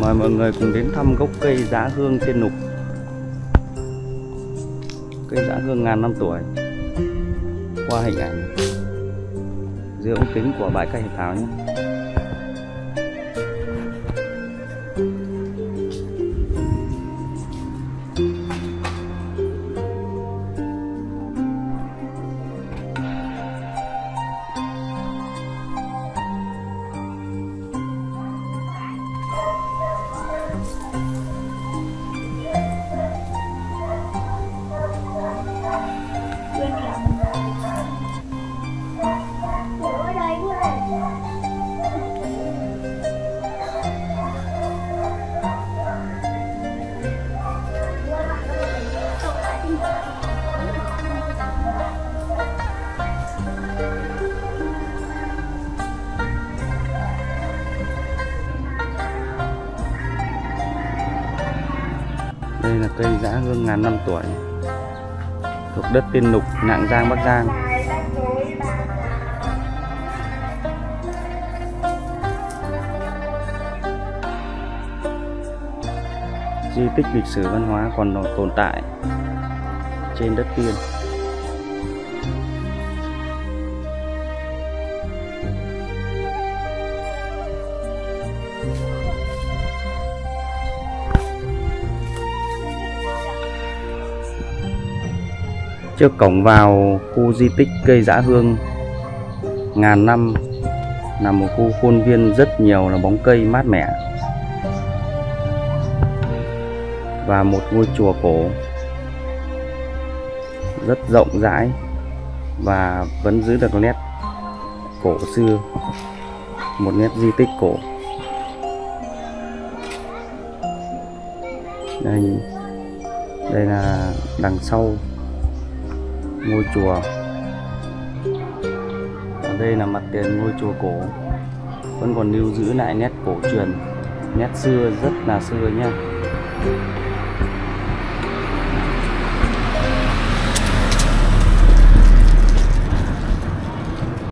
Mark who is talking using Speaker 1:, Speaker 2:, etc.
Speaker 1: Mời mọi người cùng đến thăm gốc cây giá hương trên nục. Cây giá hương ngàn năm tuổi. Qua hình ảnh, Dưới ống kính của bãi cây thảo nhé.
Speaker 2: Đây
Speaker 1: là cây giã hương ngàn năm tuổi. Thuộc đất Tiên Nục, Nạng Giang, Bắc Giang. Di tích lịch sử văn hóa còn tồn tại trên đất Tiên. Trước cổng vào khu di tích cây dã hương. Ngàn năm là một khu khuôn viên rất nhiều là bóng cây mát mẻ. Và một ngôi chùa cổ. Rất rộng rãi và vẫn giữ được nét cổ xưa, một nét di tích cổ. Đây đây là đằng sau ngôi chùa. Ở đây là mặt tiền ngôi chùa cổ, vẫn còn lưu giữ lại nét cổ truyền, nét xưa, rất là xưa nha.